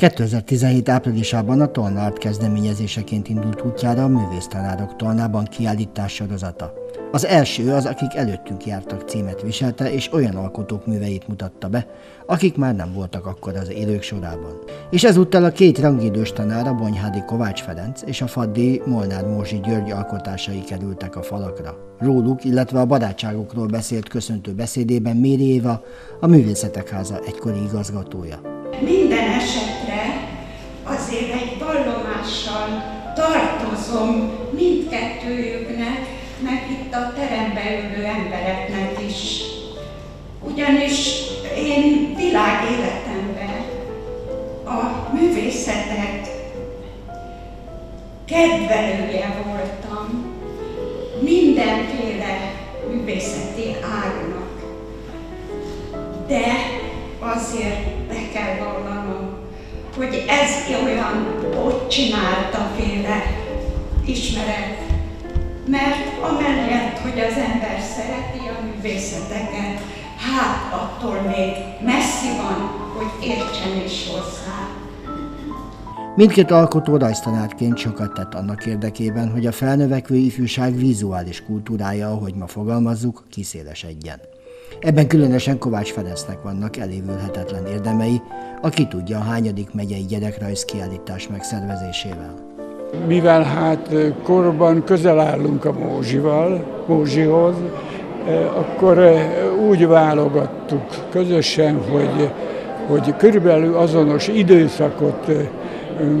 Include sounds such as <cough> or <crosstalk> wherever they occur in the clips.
2017 áprilisában a Tolna kezdeményezéseként indult útjára a művésztanárok Tolnában kiállítás sorozata. Az első az, akik előttünk jártak címet viselte, és olyan alkotók műveit mutatta be, akik már nem voltak akkor az élők sorában. És ezúttal a két rangidős tanára Bonyhádi Kovács Ferenc és a Faddi Molnár Mózsi György alkotásai kerültek a falakra. Róluk, illetve a barátságokról beszélt köszöntő beszédében Méri Éva, a Művészetek Háza egykori igazgatója. Minden esetre azért egy vallomással tartozom mindkettőjüknek, meg itt a terembe ülő embereknek is. Ugyanis én világéletemben a művészetek kedvelője voltam mindenféle művészeti ágnak. De azért kell vallanom, hogy ez olyan ott csinálta féle ismeret, mert amellett, hogy az ember szereti a művészeteket, hát attól még messzi van, hogy értsen is hozzá. Mindkét alkotó rajztanárként sokat tett annak érdekében, hogy a felnövekvő ifjúság vizuális kultúrája, ahogy ma fogalmazzuk, kiszélesedjen. Ebben különösen Kovács Ferencnek vannak elévülhetetlen érdemei, aki tudja a hányadik megyei gyerekrajz kiállítás megszervezésével mivel hát korban közel állunk a Mózsival, Mózsihoz, akkor úgy válogattuk közösen, hogy, hogy körülbelül azonos időszakot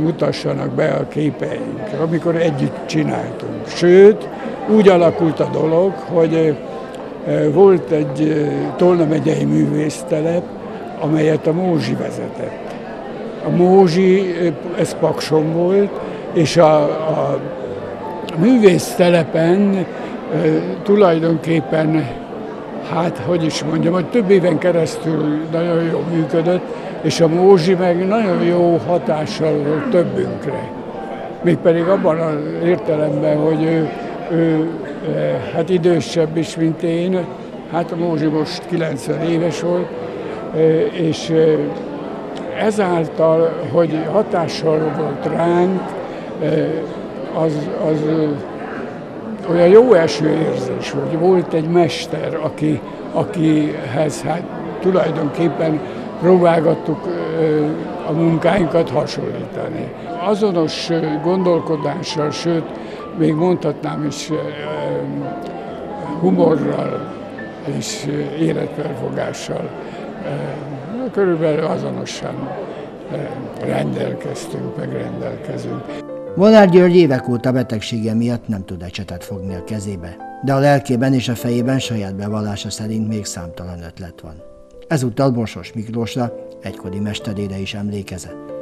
mutassanak be a képeink, amikor együtt csináltunk. Sőt, úgy alakult a dolog, hogy volt egy Tolna megyei művésztelep, amelyet a Mózsi vezetett. A Mózsi, ez Pakson volt, és a, a művésztelepen tulajdonképpen, hát hogy is mondjam, hogy több éven keresztül nagyon jól működött, és a Mózsi meg nagyon jó hatással volt többünkre. Mégpedig abban az értelemben, hogy ő, ő hát idősebb is, mint én, hát a Mózsi most 90 éves volt, és ezáltal, hogy hatással volt ránk, az, az olyan jó eső érzés, hogy volt egy mester, aki, akihez hát tulajdonképpen próbálgattuk a munkáinkat hasonlítani. Azonos gondolkodással, sőt, még mondhatnám is humorral és életfelfogással körülbelül azonosan rendelkeztünk, meg rendelkezünk. Molnár György évek óta betegsége miatt nem tud ecsetet fogni a kezébe, de a lelkében és a fejében saját bevallása szerint még számtalan ötlet van. Ezúttal Borsos Miklósra, egykori mesterére is emlékezett.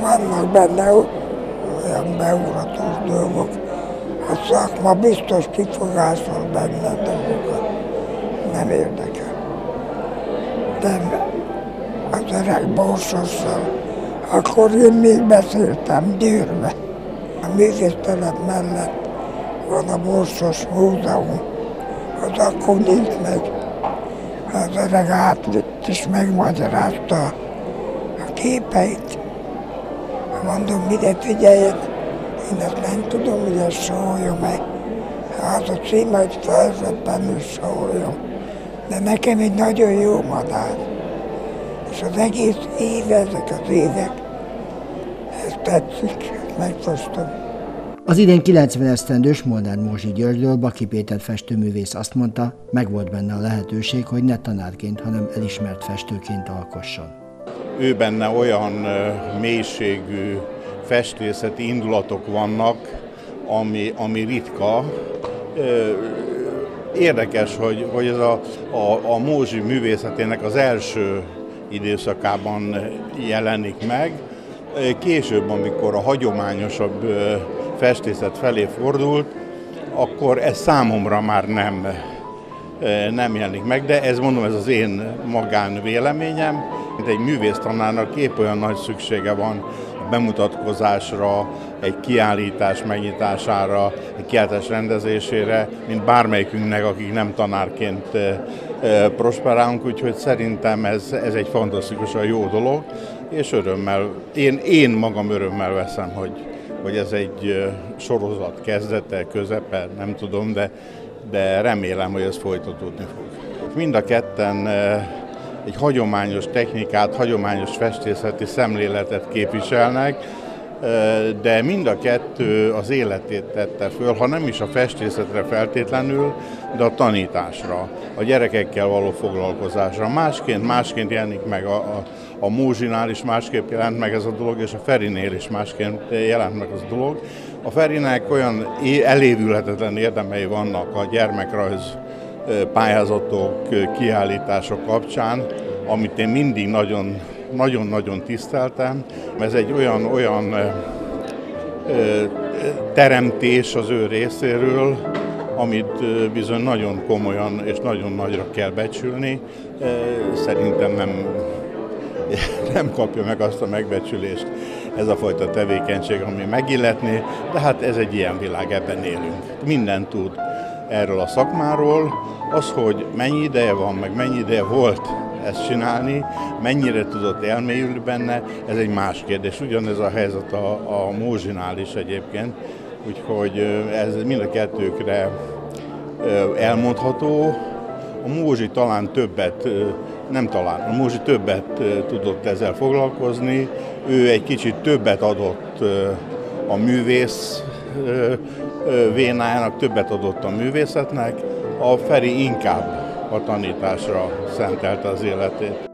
Vannak benne olyan beugratós dolgok, a szakma biztos kifogásol benne dolgokat, nem érdekel. De az öreg borsossal akkor én még beszéltem Győrbe. A művésztelep mellett van a Borsos Múzeum, az akkor nincs meg. Az öreg átvitt és megmagyarázta a képeit. Mondom, mire figyeljen, én ezt nem tudom, hogy ez meg. Az a cím, hogy felzettem, szóljon. De nekem egy nagyon jó madár és az egész év, ezek az évek, ez tetszik, megfosztom. Az idén 90 esztendős Molnár Mózsi Györgyről Baki Péter festőművész azt mondta, meg volt benne a lehetőség, hogy ne tanárként, hanem elismert festőként alkosson. Ő benne olyan mélységű festészeti indulatok vannak, ami, ami ritka. Érdekes, hogy, hogy ez a, a, a Mózsi művészetének az első időszakában jelenik meg. Később, amikor a hagyományosabb festészet felé fordult, akkor ez számomra már nem, nem jelenik meg, de ez mondom, ez az én magán véleményem. Egy művésztanárnak épp olyan nagy szüksége van a bemutatkozásra, egy kiállítás megnyitására, egy kiállítás rendezésére, mint bármelyikünknek, akik nem tanárként prosperálunk, úgyhogy szerintem ez, ez egy fantasztikusan jó dolog. és örömmel, én, én magam örömmel veszem, hogy, hogy ez egy sorozat kezdete, közepe, nem tudom, de, de remélem, hogy ez folytatódni fog. Mind a ketten egy hagyományos technikát, hagyományos festészeti szemléletet képviselnek, de mind a kettő az életét tette föl, ha nem is a festészetre feltétlenül, de a tanításra, a gyerekekkel való foglalkozásra. Másként, másként jelenik meg a, a, a Múzsinál is másképp jelent meg ez a dolog, és a Ferinél is másként jelent meg az a dolog. A Ferinek olyan elévülhetetlen érdemei vannak a gyermekrajz pályázatok, kiállítások kapcsán, amit én mindig nagyon nagyon-nagyon tiszteltem, ez egy olyan, olyan teremtés az ő részéről, amit bizony nagyon komolyan és nagyon nagyra kell becsülni. Szerintem nem, <laughs> nem kapja meg azt a megbecsülést ez a fajta tevékenység, ami megilletné, de hát ez egy ilyen világ, ebben élünk. Minden tud erről a szakmáról, az, hogy mennyi ideje van, meg mennyi ideje volt ezt csinálni, mennyire tudott elmélyülni benne, ez egy más kérdés. Ugyanez a helyzet a, a Mózsinál is egyébként, úgyhogy ez mind a kettőkre elmondható. A Mózsi talán többet, nem talán, a Mózsi többet tudott ezzel foglalkozni, ő egy kicsit többet adott a művész vénájának, többet adott a művészetnek, a Feri inkább a tanításra szentelte az életét.